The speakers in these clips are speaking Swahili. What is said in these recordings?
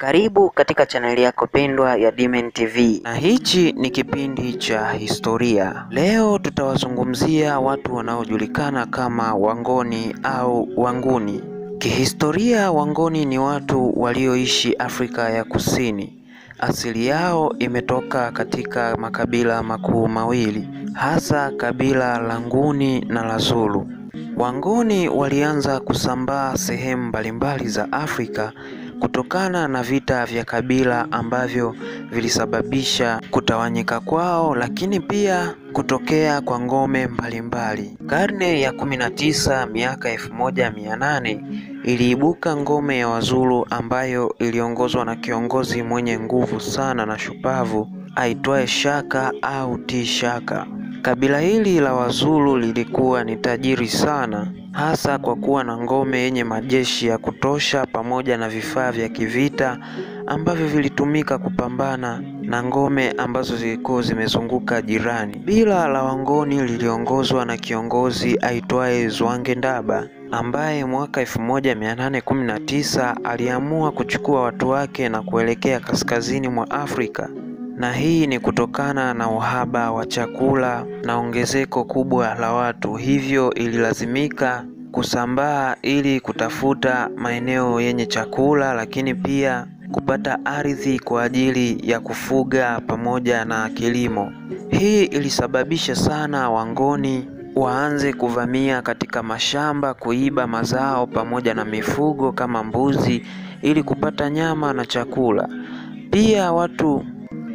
Karibu katika chaneli yako pendwa ya Dimen TV, na hichi ni kipindi cha historia. Leo tutawazungumzia watu wanaojulikana kama Wangoni au Wanguni. Kihistoria, Wangoni ni watu walioishi Afrika ya Kusini. Asili yao imetoka katika makabila makuu mawili, hasa kabila la Nguni na la Zulu. Wangoni walianza kusambaa sehemu mbalimbali za Afrika kutokana na vita vya kabila ambavyo vilisababisha kutawanyika kwao, lakini pia kutokea kwa ngome mbalimbali. Karne ya kumi na tisa, miaka elfu moja mia nane iliibuka ngome ya Wazulu ambayo iliongozwa na kiongozi mwenye nguvu sana na shupavu aitwaye Shaka au T Shaka. Kabila hili la Wazulu lilikuwa ni tajiri sana hasa kwa kuwa na ngome yenye majeshi ya kutosha pamoja na vifaa vya kivita ambavyo vilitumika kupambana na ngome ambazo zilikuwa zimezunguka jirani. bila la Wangoni liliongozwa na kiongozi aitwaye Zwangendaba ambaye mwaka 1819 aliamua kuchukua watu wake na kuelekea kaskazini mwa Afrika na hii ni kutokana na uhaba wa chakula na ongezeko kubwa la watu, hivyo ililazimika kusambaa ili kutafuta maeneo yenye chakula, lakini pia kupata ardhi kwa ajili ya kufuga pamoja na kilimo. Hii ilisababisha sana Wangoni waanze kuvamia katika mashamba, kuiba mazao pamoja na mifugo kama mbuzi ili kupata nyama na chakula. Pia watu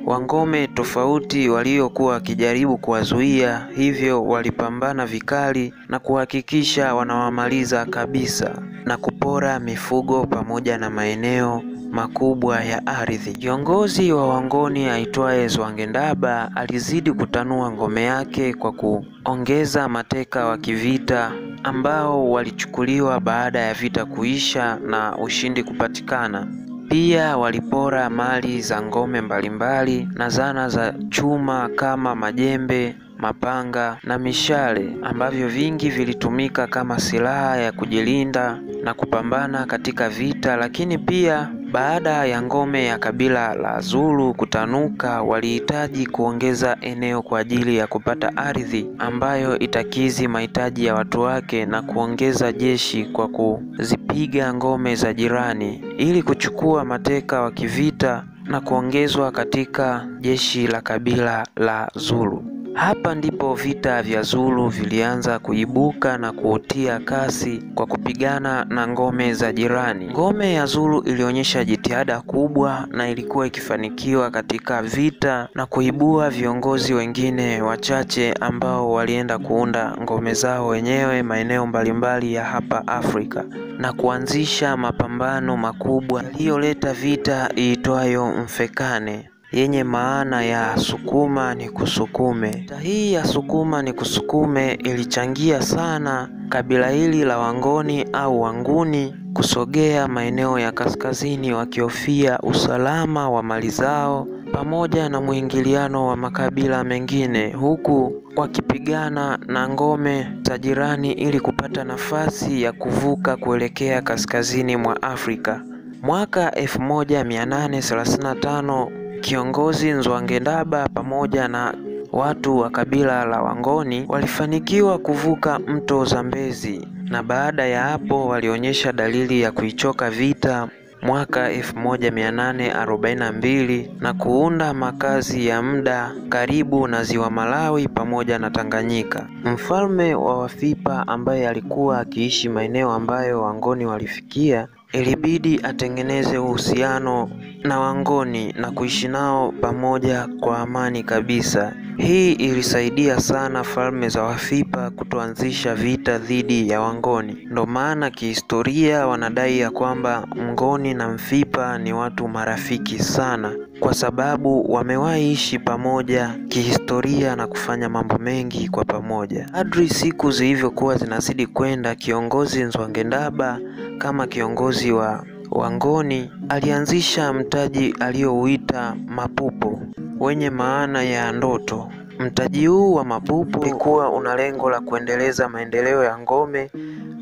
wa ngome tofauti waliokuwa wakijaribu kuwazuia, hivyo walipambana vikali na kuhakikisha wanawamaliza kabisa na kupora mifugo pamoja na maeneo makubwa ya ardhi. Kiongozi wa Wangoni aitwaye Zwangendaba alizidi kutanua ngome yake kwa kuongeza mateka wa kivita ambao walichukuliwa baada ya vita kuisha na ushindi kupatikana. Pia walipora mali za ngome mbalimbali na zana za chuma kama majembe, mapanga na mishale ambavyo vingi vilitumika kama silaha ya kujilinda na kupambana katika vita. Lakini pia baada ya ngome ya kabila la Zulu kutanuka, walihitaji kuongeza eneo kwa ajili ya kupata ardhi ambayo itakizi mahitaji ya watu wake na kuongeza jeshi kwa kuzipiga ngome za jirani ili kuchukua mateka wa kivita na kuongezwa katika jeshi la kabila la Zulu. Hapa ndipo vita vya Zulu vilianza kuibuka na kuutia kasi kwa kupigana na ngome za jirani. Ngome ya Zulu ilionyesha jitihada kubwa na ilikuwa ikifanikiwa katika vita na kuibua viongozi wengine wachache ambao walienda kuunda ngome zao wenyewe maeneo mbalimbali ya hapa Afrika na kuanzisha mapambano makubwa yaliyoleta vita iitwayo Mfekane yenye maana ya sukuma ni kusukume. Hii ya sukuma ni kusukume ilichangia sana kabila hili la Wangoni au Wanguni kusogea maeneo ya kaskazini wakihofia usalama wa mali zao pamoja na mwingiliano wa makabila mengine huku wakipigana na ngome za jirani ili kupata nafasi ya kuvuka kuelekea kaskazini mwa Afrika. Mwaka 1835 Kiongozi Nzwangendaba pamoja na watu wa kabila la Wangoni walifanikiwa kuvuka mto Zambezi na baada ya hapo walionyesha dalili ya kuichoka vita mwaka 1842 na kuunda makazi ya muda karibu na ziwa Malawi pamoja na Tanganyika. Mfalme wa Wafipa ambaye alikuwa akiishi maeneo ambayo Wangoni walifikia ilibidi atengeneze uhusiano na Wangoni na kuishi nao pamoja kwa amani kabisa. Hii ilisaidia sana falme za Wafipa kutoanzisha vita dhidi ya Wangoni. Ndo maana kihistoria wanadai ya kwamba Mngoni na Mfipa ni watu marafiki sana, kwa sababu wamewahi ishi pamoja kihistoria na kufanya mambo mengi kwa pamoja. Kadri siku zilivyokuwa zinazidi kwenda, kiongozi Nzwangendaba kama kiongozi wa Wangoni alianzisha mtaji aliyouita Mapupo wenye maana ya ndoto. Mtaji huu wa Mapupo ulikuwa una lengo la kuendeleza maendeleo ya ngome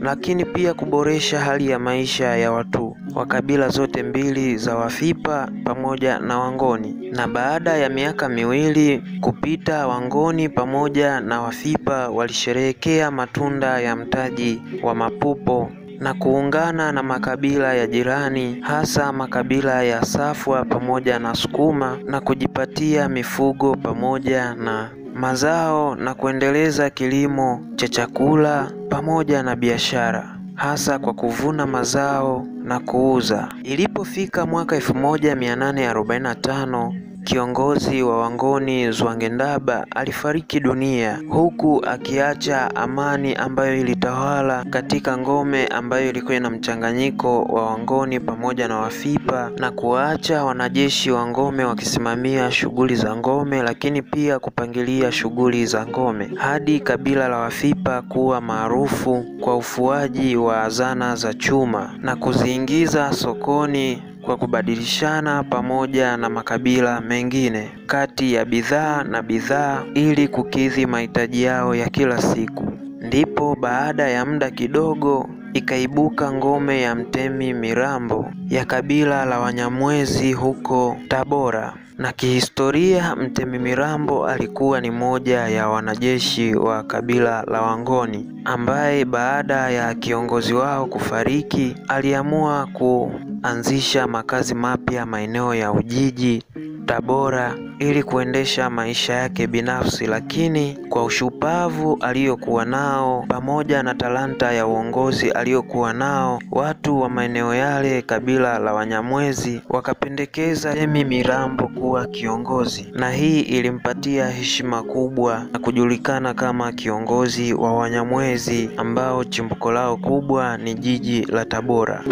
lakini pia kuboresha hali ya maisha ya watu wa kabila zote mbili za Wafipa pamoja na Wangoni. Na baada ya miaka miwili kupita, Wangoni pamoja na Wafipa walisherehekea matunda ya mtaji wa Mapupo na kuungana na makabila ya jirani hasa makabila ya Safwa pamoja na Sukuma na kujipatia mifugo pamoja na mazao na kuendeleza kilimo cha chakula pamoja na biashara hasa kwa kuvuna mazao na kuuza. Ilipofika mwaka 1845 kiongozi wa Wangoni Zwangendaba alifariki dunia huku akiacha amani ambayo ilitawala katika ngome ambayo ilikuwa na mchanganyiko wa Wangoni pamoja na Wafipa na kuwaacha wanajeshi wa ngome wakisimamia shughuli za ngome, lakini pia kupangilia shughuli za ngome. Hadi kabila la Wafipa kuwa maarufu kwa ufuaji wa zana za chuma na kuziingiza sokoni kwa kubadilishana pamoja na makabila mengine kati ya bidhaa na bidhaa ili kukidhi mahitaji yao ya kila siku. Ndipo baada ya muda kidogo ikaibuka ngome ya Mtemi Mirambo ya kabila la Wanyamwezi huko Tabora. Na kihistoria Mtemi Mirambo alikuwa ni moja ya wanajeshi wa kabila la Wangoni ambaye baada ya kiongozi wao kufariki aliamua kuanzisha makazi mapya maeneo ya Ujiji Tabora ili kuendesha maisha yake binafsi, lakini kwa ushupavu aliyokuwa nao pamoja na talanta ya uongozi aliyokuwa nao, watu wa maeneo yale kabila la Wanyamwezi wakapendekeza Mtemi Mirambo kuwa kiongozi, na hii ilimpatia heshima kubwa na kujulikana kama kiongozi wa Wanyamwezi ambao chimbuko lao kubwa ni jiji la Tabora.